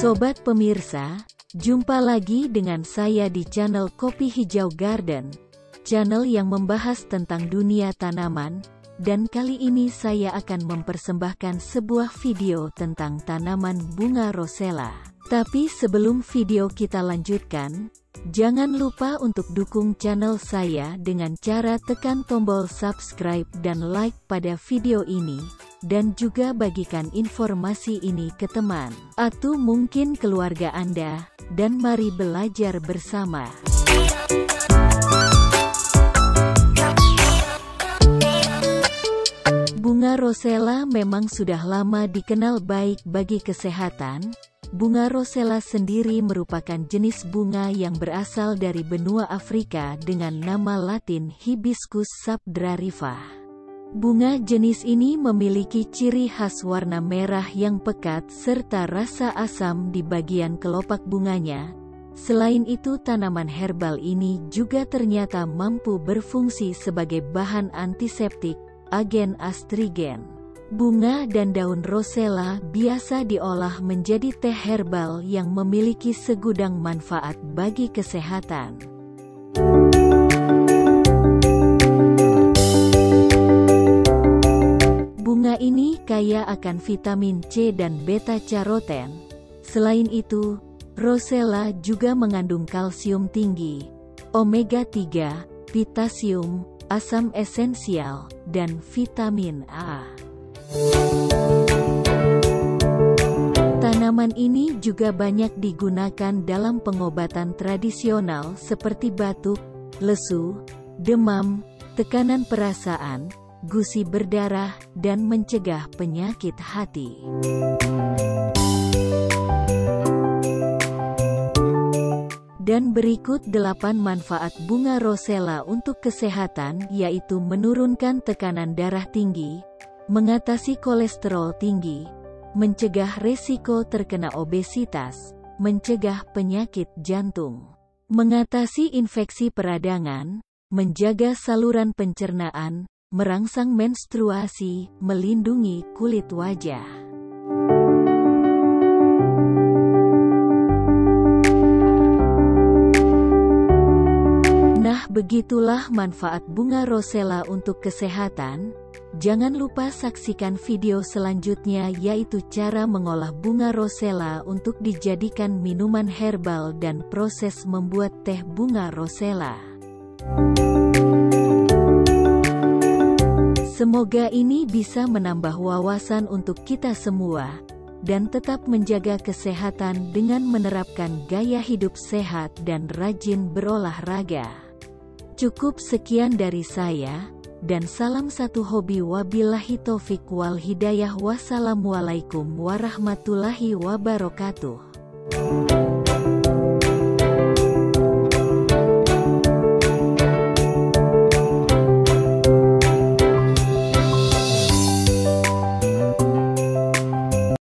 Sobat pemirsa, jumpa lagi dengan saya di channel Kopi Hijau Garden, channel yang membahas tentang dunia tanaman, dan kali ini saya akan mempersembahkan sebuah video tentang tanaman bunga rosella. Tapi sebelum video kita lanjutkan, Jangan lupa untuk dukung channel saya dengan cara tekan tombol subscribe dan like pada video ini, dan juga bagikan informasi ini ke teman, atau mungkin keluarga Anda, dan mari belajar bersama. Bunga rosella memang sudah lama dikenal baik bagi kesehatan, Bunga rosella sendiri merupakan jenis bunga yang berasal dari benua Afrika dengan nama latin Hibiscus subdrarifa. Bunga jenis ini memiliki ciri khas warna merah yang pekat serta rasa asam di bagian kelopak bunganya. Selain itu tanaman herbal ini juga ternyata mampu berfungsi sebagai bahan antiseptik, agen astrigen. Bunga dan daun rosella biasa diolah menjadi teh herbal yang memiliki segudang manfaat bagi kesehatan. Bunga ini kaya akan vitamin C dan beta-caroten. Selain itu, rosella juga mengandung kalsium tinggi, omega 3, potassium, asam esensial, dan vitamin A. Tanaman ini juga banyak digunakan dalam pengobatan tradisional seperti batuk, lesu, demam, tekanan perasaan, gusi berdarah, dan mencegah penyakit hati. Dan berikut 8 manfaat bunga rosella untuk kesehatan yaitu menurunkan tekanan darah tinggi, mengatasi kolesterol tinggi, mencegah resiko terkena obesitas, mencegah penyakit jantung, mengatasi infeksi peradangan, menjaga saluran pencernaan, merangsang menstruasi, melindungi kulit wajah. Nah begitulah manfaat bunga rosella untuk kesehatan, Jangan lupa saksikan video selanjutnya yaitu cara mengolah bunga rosella untuk dijadikan minuman herbal dan proses membuat teh bunga rosella. Semoga ini bisa menambah wawasan untuk kita semua, dan tetap menjaga kesehatan dengan menerapkan gaya hidup sehat dan rajin berolahraga. Cukup sekian dari saya dan salam satu hobi. Wabillahi taufik wal hidayah. Wassalamualaikum warahmatullahi wabarakatuh.